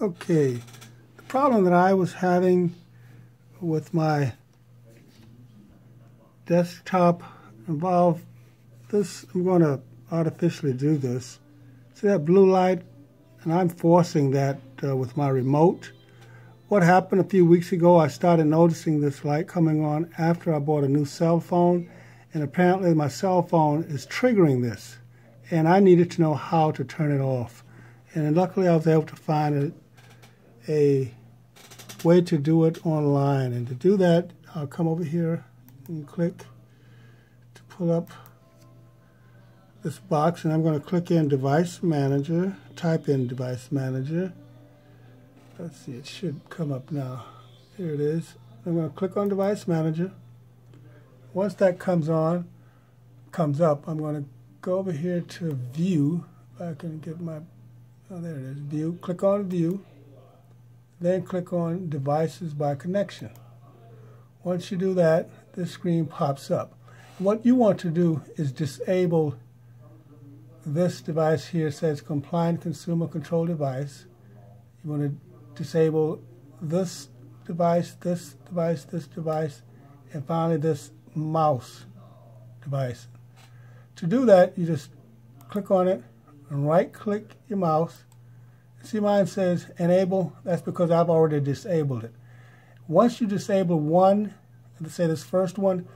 Okay, the problem that I was having with my desktop involved this, I'm going to artificially do this. See that blue light? And I'm forcing that uh, with my remote. What happened a few weeks ago, I started noticing this light coming on after I bought a new cell phone. And apparently my cell phone is triggering this. And I needed to know how to turn it off. And luckily I was able to find a, a way to do it online. And to do that, I'll come over here and click to pull up this box and I'm going to click in Device Manager, type in Device Manager. Let's see, it should come up now. Here it is. I'm going to click on Device Manager. Once that comes on, comes up, I'm going to go over here to View. If I can get my, oh there it is, View. Click on View. Then click on Devices by Connection. Once you do that, this screen pops up. What you want to do is disable this device here says compliant consumer control device. You want to disable this device, this device, this device, and finally this mouse device. To do that, you just click on it and right click your mouse. See mine says enable, that's because I've already disabled it. Once you disable one, let's say this first one,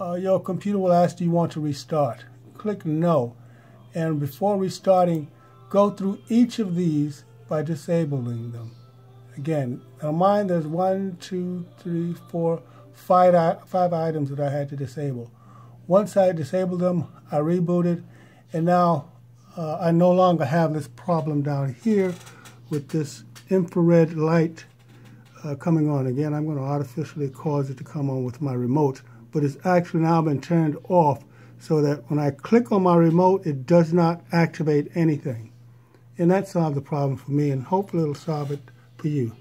uh, your computer will ask do you want to restart. Click no and before restarting, go through each of these by disabling them. Again, on mine there's one, two, three, four, five, five items that I had to disable. Once I disabled them, I rebooted, and now uh, I no longer have this problem down here with this infrared light uh, coming on. Again, I'm going to artificially cause it to come on with my remote, but it's actually now been turned off so that when I click on my remote, it does not activate anything. And that solved the problem for me, and hopefully it'll solve it for you.